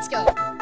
Let's go.